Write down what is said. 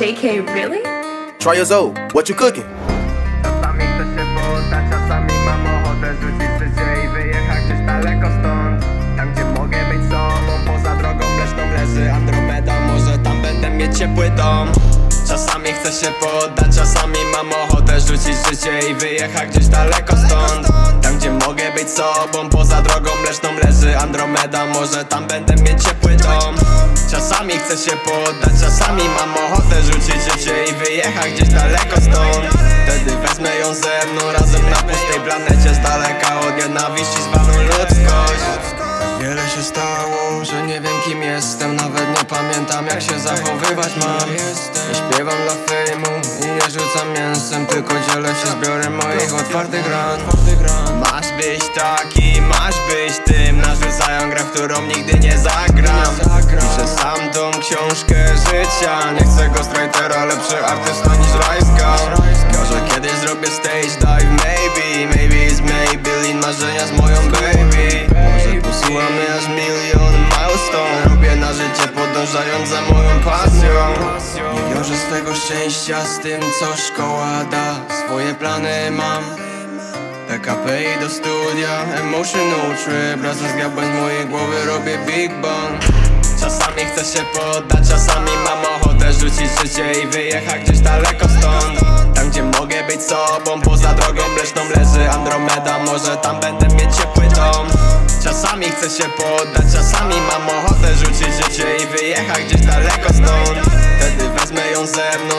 JK, really? Try years old. What you cooking? Czasami chcę się poddać, czasami mam ochotę rzucić życie i wyjechać gdzieś daleko stąd Tam gdzie mogę być sobą, poza drogą mleczną leży Andromeda Może tam będę mieć ciepły dom Czasami chcę się poddać, czasami mam ochotę rzucić życie i wyjechać gdzieś daleko stąd Tam gdzie mogę być sobą, poza drogą mleczną leży Andromeda Może tam będę mieć ciepły dom Czasami chcę się poddać, czasami mam ochotę rzucić życie i wyjechać gdzieś daleko stąd. Wtedy wezmę ją ze mną razem na pustej planecie Z daleka od nienawiści zwaną ludzkość. Wiele się stało, że nie wiem kim jestem Nawet nie pamiętam jak się zachowywać mam. Nie śpiewam dla fejmu i nie rzucam mięsem Tylko dzielę się zbiorem moich otwartych ran. Masz być taki, masz być tym Narzucają grę, którą nigdy nie zagram książkę życia. Nie chcę ghostwritera, lepszy artysta niż Rajska. Może kiedyś zrobię stage dive, maybe. Maybe it's Maybelline, marzenia z moją baby. Może posłuchamy aż milion milestone. Robię na życie podążając za moją pasją. Nie wiążę swego szczęścia z tym co szkoła da. Swoje plany mam. PKP i do studia. Emotional trip. Razem z gabłem z mojej głowy robię Big Bang Czasami chcę się poddać, czasami mam ochotę rzucić życie i wyjechać gdzieś daleko stąd. Tam gdzie mogę być sobą, poza drogą mleczną leży Andromeda. Może tam będę mieć ciepły dom. Czasami chcę się poddać, czasami mam ochotę rzucić życie i wyjechać gdzieś daleko stąd. Wtedy wezmę ją ze mną